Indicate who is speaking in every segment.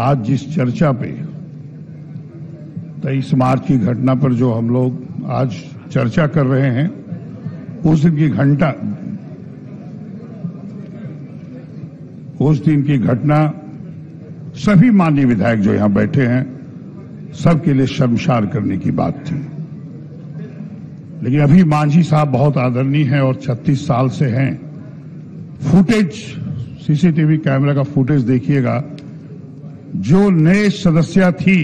Speaker 1: आज जिस चर्चा पे तेईस मार्च की घटना पर जो हम लोग आज चर्चा कर रहे हैं, उस दिन की घंटा, उस दिन की घटना सभी माननीय विधायक जो यहाँ बैठे हैं, सबके लिए शर्मसार करने की बात थी। लेकिन अभी मांझी साहब बहुत आदरणीय हैं और 36 साल से हैं। फुटेज, सीसीटीवी कैमरा का फुटेज देखिएगा जो नए सदस्य थी,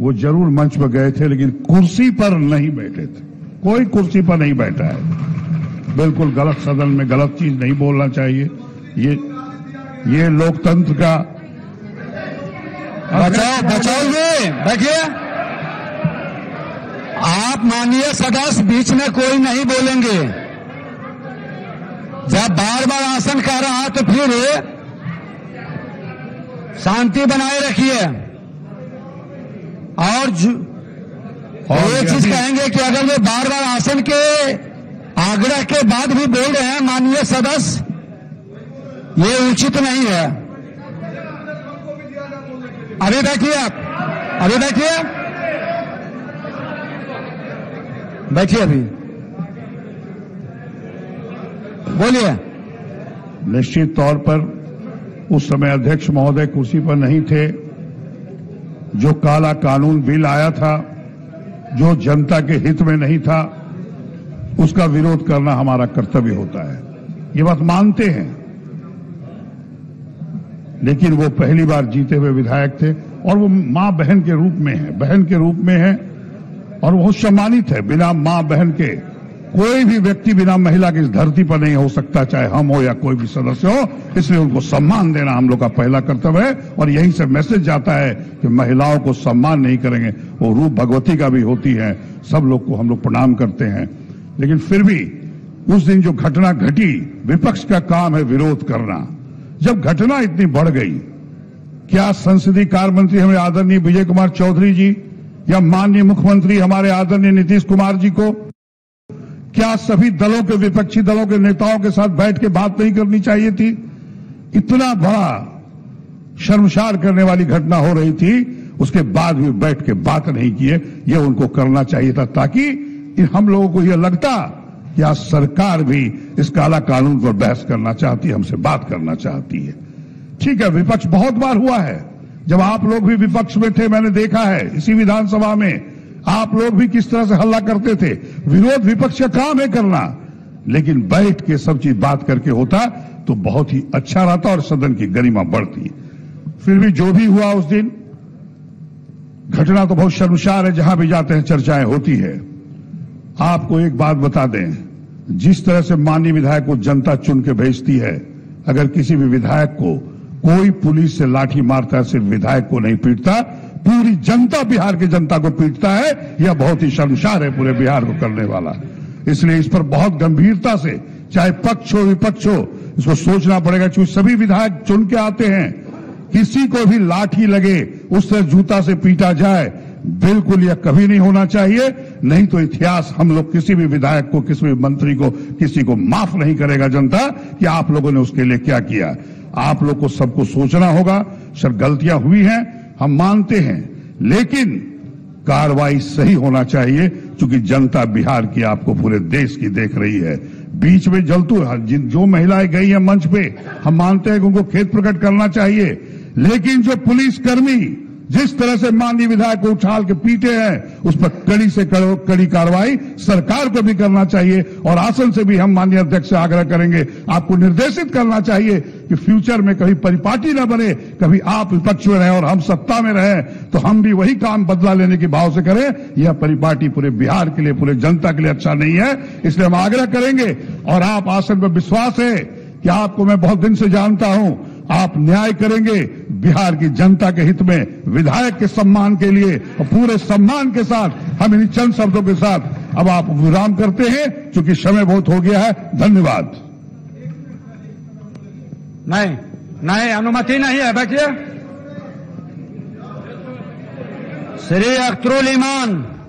Speaker 1: वो ज़रूर मंच पर गए थे, लेकिन कुर्सी पर नहीं बैठे थे। कोई कुर्सी पर नहीं बैठा है। बिल्कुल गलत सदन में गलत चीज़ नहीं बोलना चाहिए। ये ये लोकतंत्र का
Speaker 2: बचाओ बचाओगे बैठिए आप माननीय सदस्य बीच में कोई नहीं बोलेंगे। जब बार बार आसन कर रहा तो फिर शांति बनाए रखिए। और
Speaker 1: और
Speaker 2: ये चीज़ कहेंगे कि अगर वे बार बार आसन के आग्रह के बाद भी बोल रहे हैं माननीय सदस्य ये उचित नहीं है। अभी बैठिए आप। अभी बैठिए बैठिए अभी। बोलिए।
Speaker 1: निश्चित तौर पर उस समय अध्यक्ष महोदय कुर्सी पर नहीं थे। जो काला कानून बिल आया था, जो जनता के हित में नहीं था, उसका विरोध करना हमारा कर्तव्य होता है। ये बात मानते हैं। लेकिन वो पहली बार जीते हुए विधायक थे और वो माँ बहन के रूप में है, बहन के रूप में है और वो सम्मानित है, बिना माँ बहन के। कोई भी व्यक्ति बिना महिला की इस धरती पर नहीं हो सकता, चाहे हम हो या कोई भी सदस्य हो, इसलिए उनको सम्मान देना हम लोग का पहला कर्तव्य है। और यहीं से मैसेज जाता है कि महिलाओं को सम्मान नहीं करेंगे, वो रूप भगवती का भी होती है, सब लोग को हम लोग प्रणाम करते हैं। लेकिन फिर भी, उस दिन जो घटना घटी, विपक्ष का काम है विरोध करना। जब घटना इतनी बढ़ गई, क्या संसदीय कार्य मंत्री हमें आदरणीय विजय कुमार चौधरी जी या माननीय मुख्यमंत्री हमारे आदरणीय नीतीश कुमार जी को क्या सभी दलों के विपक्षी दलों के नेताओं के साथ बैठ के बात नहीं करनी चाहिए थी? इतना बड़ा शर्मसार करने वाली घटना हो रही थी, उसके बाद भी बैठ के बात नहीं किए। ये उनको करना चाहिए था ताकि हम लोगों को यह लगता कि आज सरकार भी इस काला कानून पर बहस करना चाहती है, हमसे बात करना चाहती है। ठीक है, विपक्ष बहुत बार हुआ है। जब आप लोग भी विपक्ष में थे, मैंने देखा है, इसी विधानसभा में आप लोग भी किस तरह से हल्ला करते थे? विरोध विपक्ष का काम है करना। लेकिन बैठ के सब चीज़ बात करके होता तो बहुत ही अच्छा रहता और सदन की गरिमा बढ़ती। फिर भी जो भी हुआ उस दिन, घटना तो बहुत शर्मसार है, जहाँ भी जाते हैं, चर्चाएँ होती है। आपको एक बात बता दें, जिस तरह से माननीय विधायक को जनता चुन के भेजती है, अगर किसी भी विधायक को कोई पुलिस से लाठी मारता, सिर्फ़ विधायक को नहीं पीटता पूरी जनता बिहार की जनता को पीटता है, यह बहुत ही शर्मसार है पूरे बिहार को करने वाला। इसलिए इस पर बहुत गंभीरता से, चाहे पक्ष हो, विपक्ष हो, इसको सोचना पड़ेगा क्योंकि सभी विधायक चुन के आते हैं। किसी को भी लाठी लगे उससे जूता से पीटा जाए, बिल्कुल यह कभी नहीं होना चाहिए। नहीं तो इतिहास हम लोग किसी भी विधायक को, किसी भी मंत्री को, किसी को माफ़ नहीं करेगा जनता कि आप लोगों ने उसके लिए क्या किया। आप लोग को सबको सोचना होगा, सर, गलतियाँ हुई हैं हम मानते हैं, लेकिन कार्रवाई सही होना चाहिए क्योंकि जनता बिहार की आपको पूरे देश की देख रही है। बीच में जलतू जिन, जो महिलाएँ गई हैं मंच पे, हम मानते हैं कि उनको खेत प्रकट करना चाहिए, लेकिन जो पुलिस कर्मी जिस तरह से माननीय विधायक को उछाल के पीटे हैं, उस पर कड़ी से कड़ो- कार्रवाई सरकार को भी करना चाहिए और आसन से भी हम माननीय अध्यक्ष से आग्रह करेंगे। आपको निर्देशित करना चाहिए कि फ्यूचर में कभी परिपाटी न बने, कभी आप विपक्ष में रहें और हम सत्ता में रहें तो हम भी वही काम बदला लेने के भाव से करें। यह परिपाटी पूरे बिहार के लिए, पूरे जनता के लिए अच्छा नहीं है, इसलिए हम आग्रह करेंगे। और आप आसन पर विश्वास है कि आपको मैं बहुत दिन से जानता हूँ, आप न्याय करेंगे बिहार की जनता के हित में। विधायक के सम्मान के लिए और पूरे सम्मान के साथ, हम इन चंद शब्दों के साथ अब आप विराम करते हैं क्योंकि समय बहुत हो गया है। धन्यवाद।
Speaker 2: नहीं नहीं, अनुमति नहीं है, बैठिए। श्री अख्तरुल ईमान।